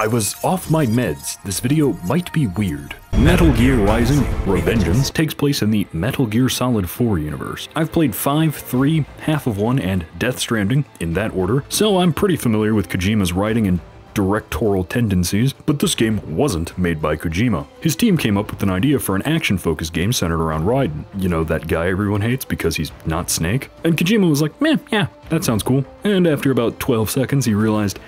I was off my meds. This video might be weird. Metal Gear Rising Revengeance takes place in the Metal Gear Solid 4 universe. I've played 5, 3, Half of 1, and Death Stranding, in that order, so I'm pretty familiar with Kojima's writing and directorial tendencies, but this game wasn't made by Kojima. His team came up with an idea for an action-focused game centered around Raiden. You know, that guy everyone hates because he's not Snake? And Kojima was like, meh, yeah, that sounds cool. And after about 12 seconds, he realized,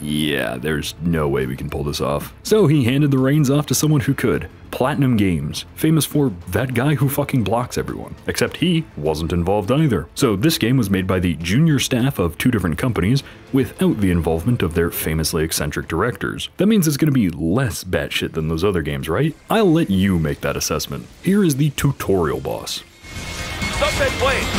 yeah, there's no way we can pull this off. So he handed the reins off to someone who could. Platinum Games, famous for that guy who fucking blocks everyone. Except he wasn't involved either. So this game was made by the junior staff of two different companies without the involvement of their famously eccentric directors. That means it's gonna be less batshit than those other games, right? I'll let you make that assessment. Here is the tutorial boss. Stop that plane!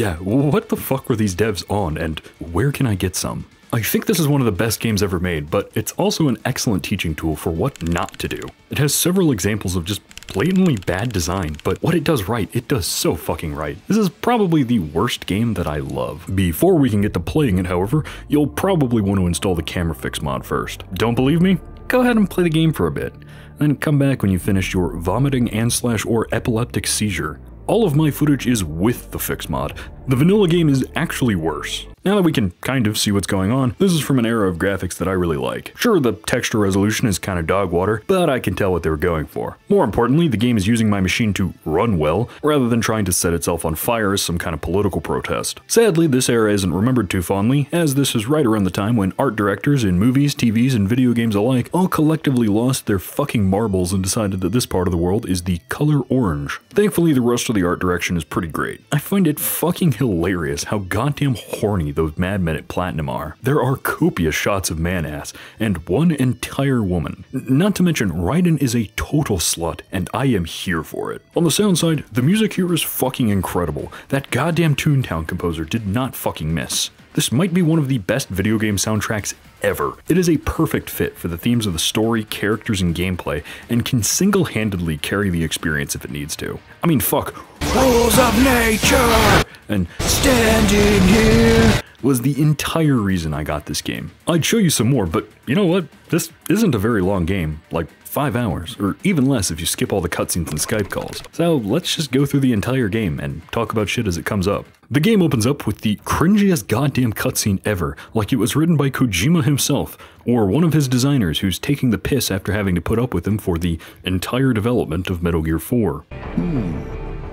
Yeah, what the fuck were these devs on, and where can I get some? I think this is one of the best games ever made, but it's also an excellent teaching tool for what not to do. It has several examples of just blatantly bad design, but what it does right, it does so fucking right. This is probably the worst game that I love. Before we can get to playing it, however, you'll probably want to install the camera fix mod first. Don't believe me? Go ahead and play the game for a bit, then come back when you finish your vomiting and slash or epileptic seizure. All of my footage is with the fix mod. The vanilla game is actually worse. Now that we can kind of see what's going on, this is from an era of graphics that I really like. Sure, the texture resolution is kind of dog water, but I can tell what they were going for. More importantly, the game is using my machine to run well, rather than trying to set itself on fire as some kind of political protest. Sadly, this era isn't remembered too fondly, as this is right around the time when art directors in movies, TVs, and video games alike all collectively lost their fucking marbles and decided that this part of the world is the color orange. Thankfully, the rest of the art direction is pretty great. I find it fucking hilarious how goddamn horny those madmen at Platinum are. There are copious shots of man-ass, and one entire woman. Not to mention, Raiden is a total slut, and I am here for it. On the sound side, the music here is fucking incredible. That goddamn Toontown composer did not fucking miss. This might be one of the best video game soundtracks ever. It is a perfect fit for the themes of the story, characters, and gameplay, and can single-handedly carry the experience if it needs to. I mean, fuck, rules of nature! And standing here was the entire reason I got this game. I'd show you some more, but you know what? This isn't a very long game, like 5 hours, or even less if you skip all the cutscenes and Skype calls. So let's just go through the entire game and talk about shit as it comes up. The game opens up with the cringiest goddamn cutscene ever, like it was written by Kojima himself, or one of his designers who's taking the piss after having to put up with him for the entire development of Metal Gear 4. Hmm,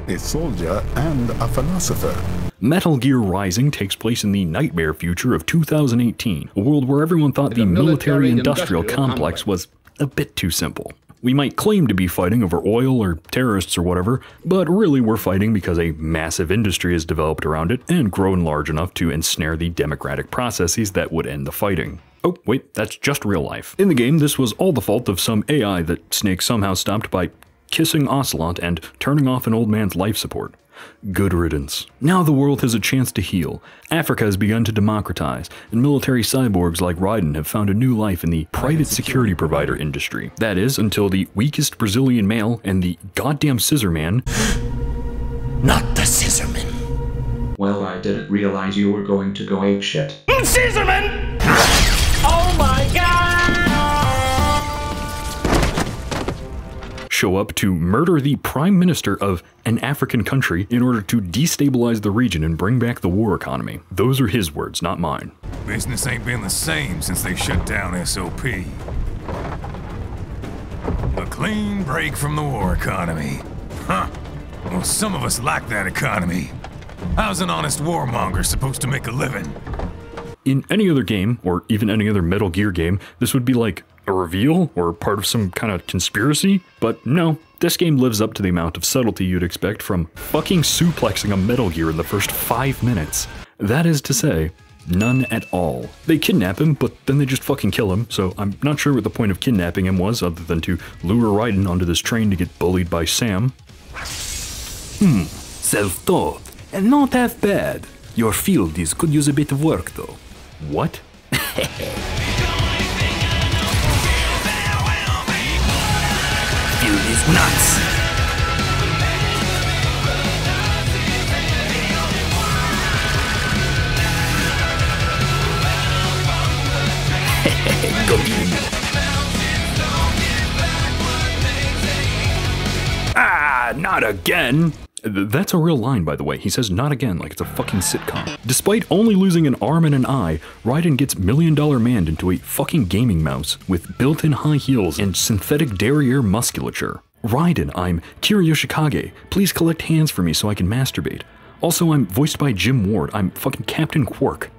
a soldier and a philosopher. Metal Gear Rising takes place in the nightmare future of 2018, a world where everyone thought the, the military industrial complex, complex was a bit too simple. We might claim to be fighting over oil or terrorists or whatever, but really we're fighting because a massive industry has developed around it and grown large enough to ensnare the democratic processes that would end the fighting. Oh, wait, that's just real life. In the game, this was all the fault of some AI that Snake somehow stopped by kissing Ocelot and turning off an old man's life support. Good riddance. Now the world has a chance to heal. Africa has begun to democratize, and military cyborgs like Raiden have found a new life in the private security provider industry. That is, until the weakest Brazilian male and the goddamn scissor man. Not the scissorman. Well, I didn't realize you were going to go ape shit. Scissorman! Show up to murder the prime minister of an African country in order to destabilize the region and bring back the war economy. Those are his words, not mine. Business ain't been the same since they shut down SOP. A clean break from the war economy. Huh. Well, some of us like that economy. How's an honest warmonger supposed to make a living? In any other game, or even any other Metal Gear game, this would be like a reveal or part of some kind of conspiracy, but no, this game lives up to the amount of subtlety you'd expect from fucking suplexing a Metal Gear in the first five minutes. That is to say, None at all. They kidnap him, but then they just fucking kill him, so I'm not sure what the point of kidnapping him was other than to lure Raiden onto this train to get bullied by Sam. Hmm, self-taught, and not half bad. Your field is could use a bit of work though. What? Field is nuts. Go. Ah, not again! Th- That's a real line, by the way. He says not again like it's a fucking sitcom. Despite only losing an arm and an eye, Raiden gets Million Dollar Man into a fucking gaming mouse with built in high heels and synthetic derriere musculature. Raiden, I'm Kira Yoshikage. Please collect hands for me so I can masturbate. Also, I'm voiced by Jim Ward. I'm fucking Captain Qwark.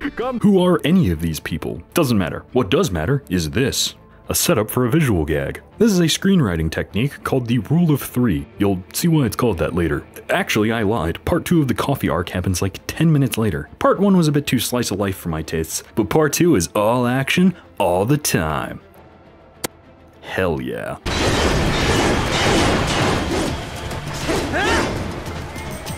Who are any of these people? Doesn't matter. What does matter is this a setup for a visual gag. This is a screenwriting technique called the Rule of Three. You'll see why it's called that later. Actually, I lied. Part 2 of the coffee arc happens like 10 minutes later. Part 1 was a bit too slice of life for my tastes, but part 2 is all action, all the time. Hell yeah.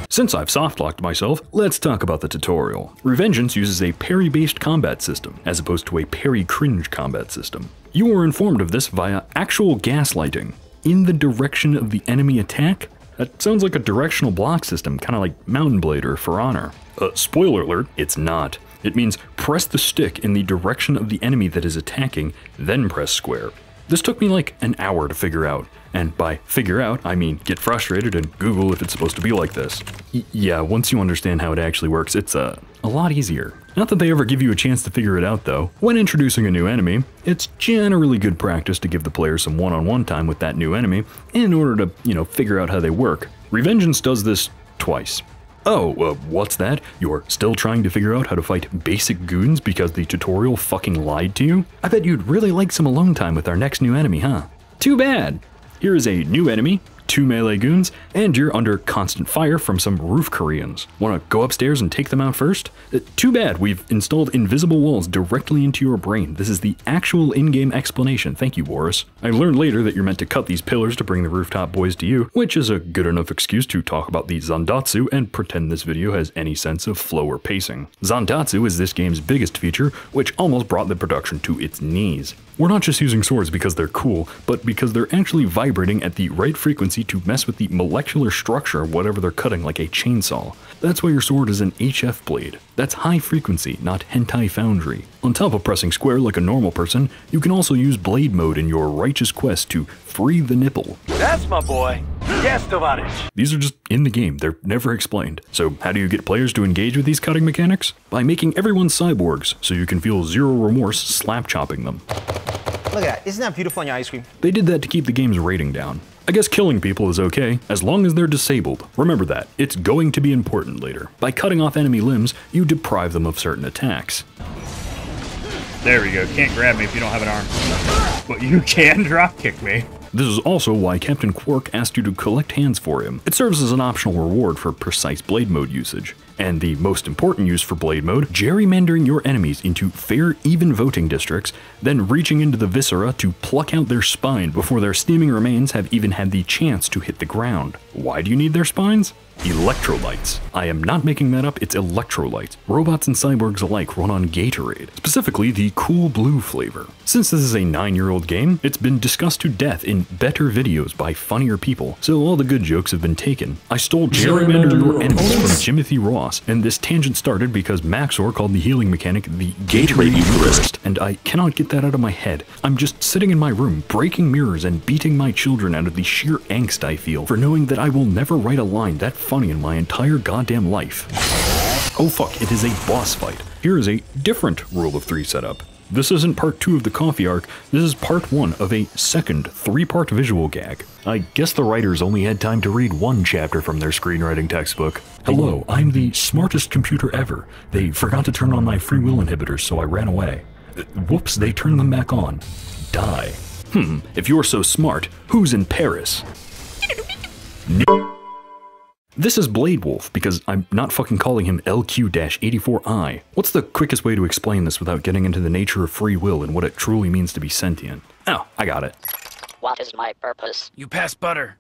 Since I've softlocked myself, let's talk about the tutorial. Revengeance uses a parry-based combat system, as opposed to a parry-cringe combat system. You were informed of this via actual gaslighting. In the direction of the enemy attack? That sounds like a directional block system, kind of like Mount & Blade or For Honor. Uh, spoiler alert, it's not. It means press the stick in the direction of the enemy that is attacking, then press square. This took me like an hour to figure out. And by figure out, I mean get frustrated and Google if it's supposed to be like this. Y- yeah, once you understand how it actually works, it's uh, a lot easier. Not that they ever give you a chance to figure it out though. When introducing a new enemy, it's generally good practice to give the player some one-on-one time with that new enemy in order to, you know, figure out how they work. Revengeance does this twice. Oh, uh, what's that? You're still trying to figure out how to fight basic goons because the tutorial fucking lied to you? I bet you'd really like some alone time with our next new enemy, huh? Too bad! Here is a new enemy, two melee goons, and you're under constant fire from some roof Koreans. Wanna go upstairs and take them out first? Uh, too bad, we've installed invisible walls directly into your brain. This is the actual in-game explanation, thank you, Boris. I learned later that you're meant to cut these pillars to bring the rooftop boys to you, which is a good enough excuse to talk about the Zandatsu and pretend this video has any sense of flow or pacing. Zandatsu is this game's biggest feature, which almost brought the production to its knees. We're not just using swords because they're cool, but because they're actually vibrating at the right frequency to mess with the molecular structure of whatever they're cutting like a chainsaw. That's why your sword is an HF blade. That's high frequency, not hentai foundry. On top of pressing square like a normal person, you can also use blade mode in your righteous quest to free the nipple. That's my boy. Yes, Tavares. These are just in the game, they're never explained. So, how do you get players to engage with these cutting mechanics? By making everyone cyborgs, so you can feel zero remorse slap chopping them. Look at that. Isn't that beautiful on your ice cream? They did that to keep the game's rating down. I guess killing people is okay, as long as they're disabled. Remember that, it's going to be important later. By cutting off enemy limbs, you deprive them of certain attacks. There we go. Can't grab me if you don't have an arm. But you can drop kick me. This is also why Captain Qwark asked you to collect hands for him. It serves as an optional reward for precise blade mode usage. And the most important use for blade mode, gerrymandering your enemies into fair, even voting districts, then reaching into the viscera to pluck out their spine before their steaming remains have even had the chance to hit the ground. Why do you need their spines? Electrolytes. I am not making that up, it's electrolytes. Robots and cyborgs alike run on Gatorade, specifically the cool blue flavor. Since this is a 9 year old game, it's been discussed to death in better videos by funnier people, so all the good jokes have been taken. I stole Gerrymander Your Enemies from Timothy Jimothy Ross, and this tangent started because Max0r called the healing mechanic the Gatorade Eucharist, and I cannot get that out of my head. I'm just sitting in my room, breaking mirrors and beating my children out of the sheer angst I feel for knowing that I will never write a line that funny in my entire goddamn life. Oh fuck, it is a boss fight. Here is a different Rule of Three setup. This isn't part two of the coffee arc, this is part one of a second three part visual gag. I guess the writers only had time to read one chapter from their screenwriting textbook. Hello, I'm the smartest computer ever. They forgot to turn on my free will inhibitors, so I ran away. Whoops, they turned them back on. Die. Hmm, if you're so smart, who's in Paris? This is Blade Wolf because I'm not fucking calling him LQ-84I. What's the quickest way to explain this without getting into the nature of free will and what it truly means to be sentient? Oh, I got it. What is my purpose? You pass butter.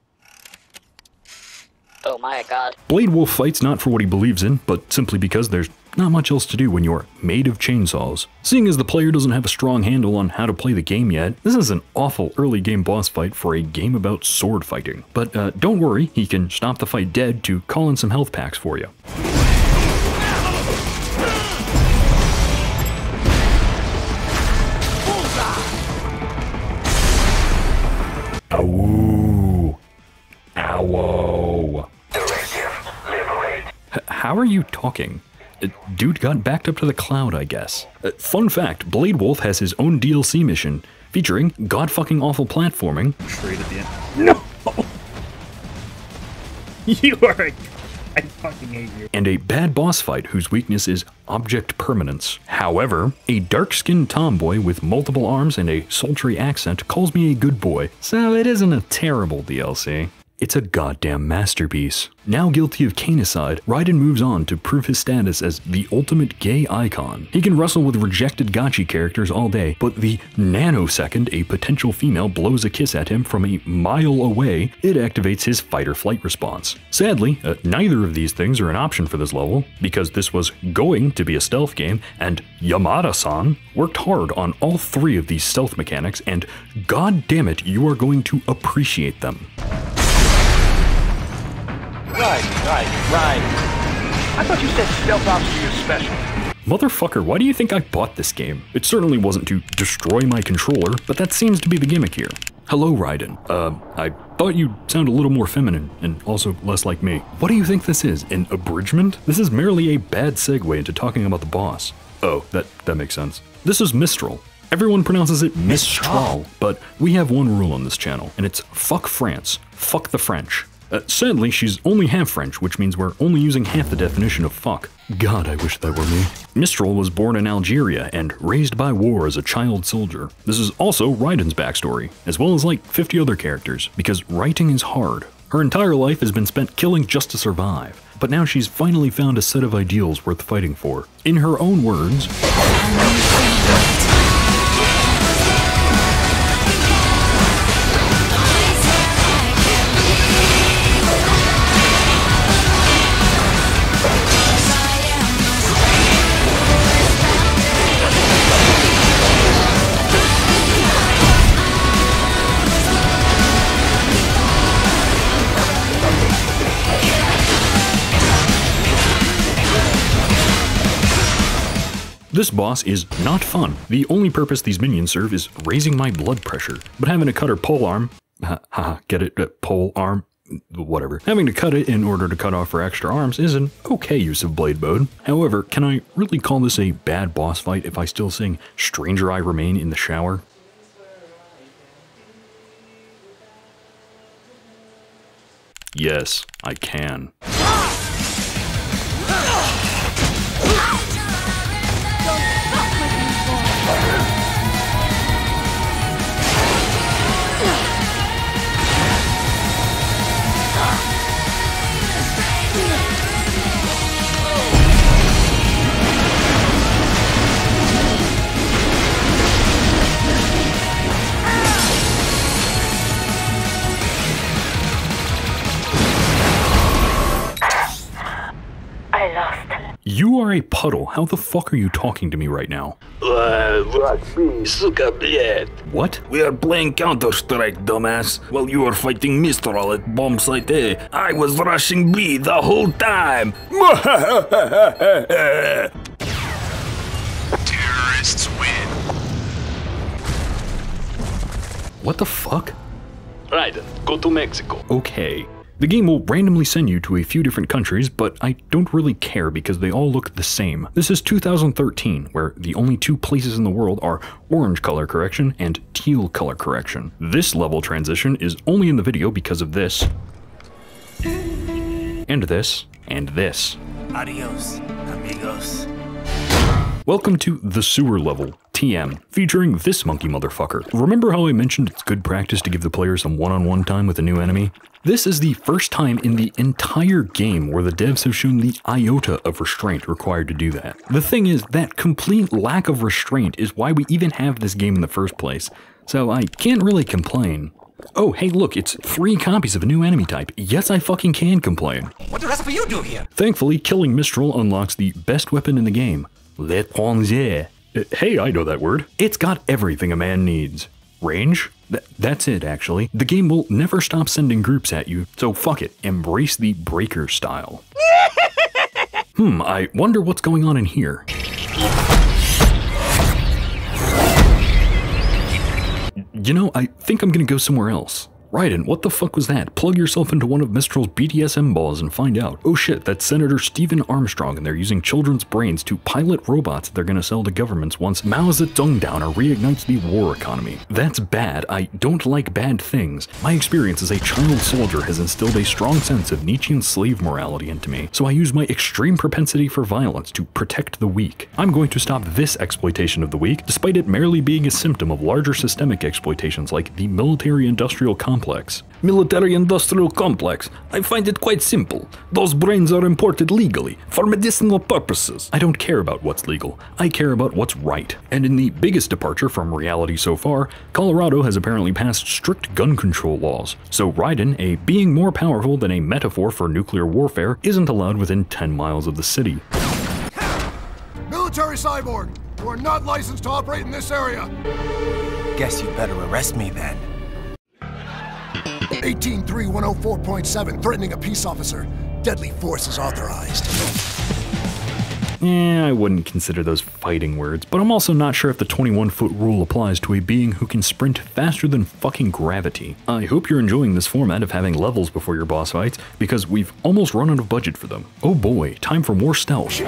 Oh my god. Blade Wolf fights not for what he believes in, but simply because there's not much else to do when you're made of chainsaws. Seeing as the player doesn't have a strong handle on how to play the game yet, this is an awful early game boss fight for a game about sword fighting. But uh, don't worry, he can stop the fight dead to call in some health packs for you. Ow. Ow. How are you talking? Uh, Dude got backed up to the cloud, I guess. Uh, fun fact Blade Wolf has his own DLC mission featuring god fucking awful platforming, Straight at the end. No! you are a... I fucking hate you. and a bad boss fight whose weakness is object permanence. However, a dark skinned tomboy with multiple arms and a sultry accent calls me a good boy, so it isn't a terrible DLC. It's a goddamn masterpiece. Now guilty of canicide, Raiden moves on to prove his status as the ultimate gay icon. He can wrestle with rejected gachi characters all day, but the nanosecond a potential female blows a kiss at him from a mile away, it activates his fight or flight response. Sadly, uh, neither of these things are an option for this level, because this was going to be a stealth game, and Yamada-san worked hard on all three of these stealth mechanics, and god damn it, you are going to appreciate them. Right, right, right. I thought you said stealth ops were your special. Motherfucker, why do you think I bought this game? It certainly wasn't to destroy my controller, but that seems to be the gimmick here. Hello, Raiden. Uh, I thought you'd sound a little more feminine and also less like me. What do you think this is? An abridgment? This is merely a bad segue into talking about the boss. Oh, that, that makes sense. This is Mistral. Everyone pronounces it Mistral, but we have one rule on this channel, and it's fuck France, fuck the French. Uh, sadly, she's only half French, which means we're only using half the definition of fuck. God, I wish that were me. Mistral was born in Algeria and raised by war as a child soldier. This is also Raiden's backstory, as well as like 50 other characters, because writing is hard. Her entire life has been spent killing just to survive, but now she's finally found a set of ideals worth fighting for. In her own words, This boss is not fun. The only purpose these minions serve is raising my blood pressure. But having to cut her pole arm, ha ha, get it? Uh, pole arm? Whatever. Having to cut it in order to cut off her extra arms is an okay use of blade mode. However, can I really call this a bad boss fight if I still sing Stranger I Remain in the shower? Yes, I can. You are a puddle. How the fuck are you talking to me right now? What? We are playing Counter Strike, dumbass. While you were fighting Mistral at bomb site A, I was rushing B the whole time. Terrorists win. What the fuck? Raiden, go to Mexico. Okay. The game will randomly send you to a few different countries, but I don't really care because they all look the same. This is 2013, where the only two places in the world are orange color correction and teal color correction. This level transition is only in the video because of this, and this, and this. Adios, amigos. Welcome to the sewer level, TM, featuring this monkey motherfucker. Remember how I mentioned it's good practice to give the player some one-on-one time with a new enemy? This is the first time in the entire game where the devs have shown the iota of restraint required to do that. The thing is, that complete lack of restraint is why we even have this game in the first place, so I can't really complain. Oh, hey, look, it's three copies of a new enemy type. Yes, I fucking can complain. What the rest of you do here? Thankfully, killing Mistral unlocks the best weapon in the game, L'étranger. Uh, Hey, I know that word. It's got everything a man needs. Range? Th- that's it, actually. The game will never stop sending groups at you, so fuck it, embrace the breaker style. hmm, I wonder what's going on in here. You know, I think I'm gonna go somewhere else. Raiden, what the fuck was that? Plug yourself into one of Mistral's BDSM balls and find out. Oh shit, that's Senator Steven Armstrong and they're using children's brains to pilot robots they're gonna sell to governments once Mao Zedong downer reignites the war economy. That's bad. I don't like bad things. My experience as a child soldier has instilled a strong sense of Nietzschean slave morality into me, so I use my extreme propensity for violence to protect the weak. I'm going to stop this exploitation of the weak, despite it merely being a symptom of larger systemic exploitations like the military-industrial complex. Military industrial complex. I find it quite simple. Those brains are imported legally for medicinal purposes. I don't care about what's legal, I care about what's right. And in the biggest departure from reality so far, Colorado has apparently passed strict gun control laws. So Raiden, a being more powerful than a metaphor for nuclear warfare, isn't allowed within 10 miles of the city. Military cyborg, you are not licensed to operate in this area. Guess you better arrest me then. 183-104.7, threatening a peace officer. Deadly force is authorized. Eh, I wouldn't consider those fighting words, but I'm also not sure if the 21 foot rule applies to a being who can sprint faster than fucking gravity. I hope you're enjoying this format of having levels before your boss fights, because we've almost run out of budget for them. Oh boy, time for more stealth.